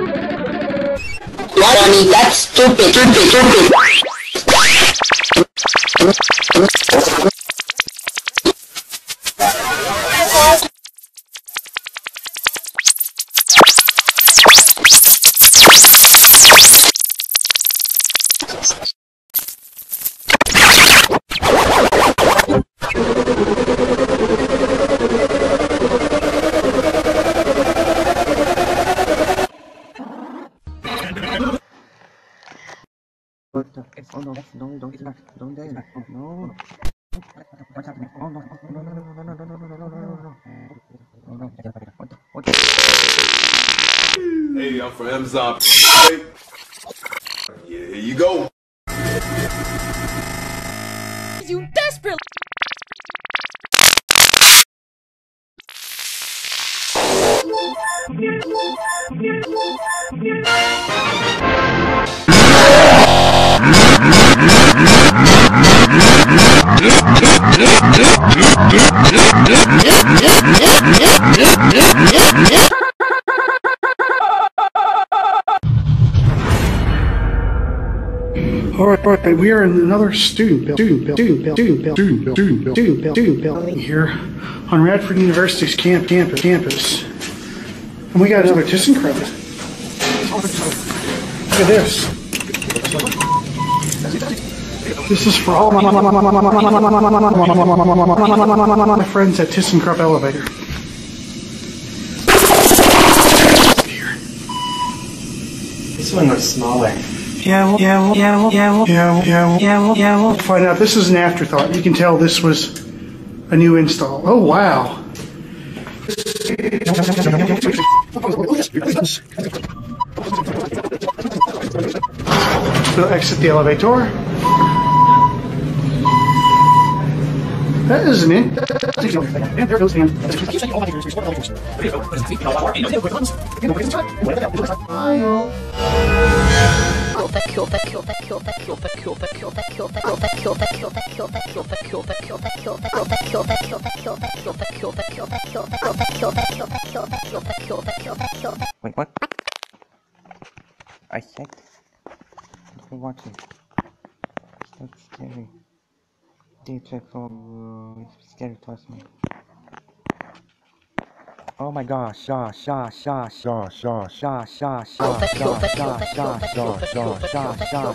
What I mean, that's stupid, stupid, stupid. Thank Oh no, no, no. No, no, no, no, no, no, no, no, no, no? Hey, I'm from Amazon. Yeah, here you go. You desperately. All right, all right, we are in another student build, student build, student build, student build, student build, student building here on Radford University's camp, campus, campus. And we got another ThyssenKrupp. Look at this. This is for all my, my friends at ThyssenKrupp Elevator. This one was smaller. Yeah, yeah, yeah, yeah, yeah, yeah, yeah, yeah. Find out. This is an afterthought. You can tell this was a new install. Oh wow. We'll exit the elevator. That goes Dan. Wait, what? I said. What are you watching? That's scary. DJ for uh, scary towards me. Oh my gosh, sha sha sha sha sha sha sha sha sha sha sha sha sha